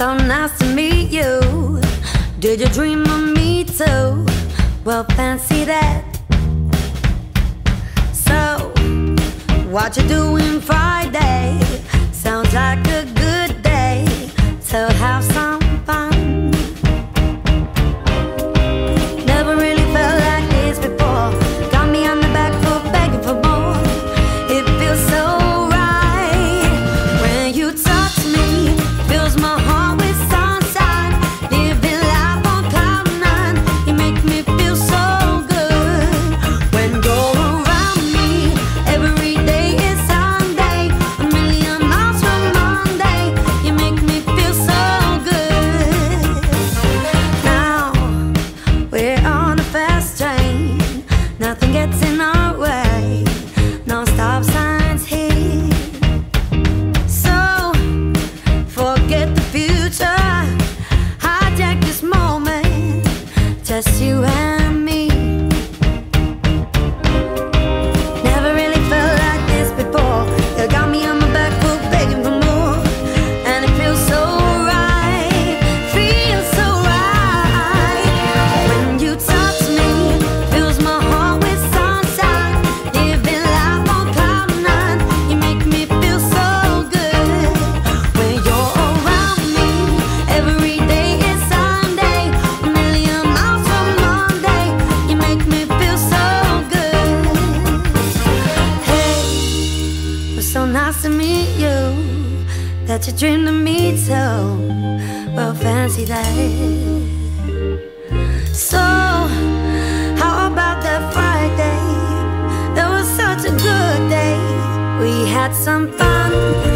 So nice to meet you. Did you dream of me too? Well, fancy that. So, what you doing for? Just you nice to meet you That you dreamed of me too. Well, fancy that. So, how about that Friday? That was such a good day. We had some fun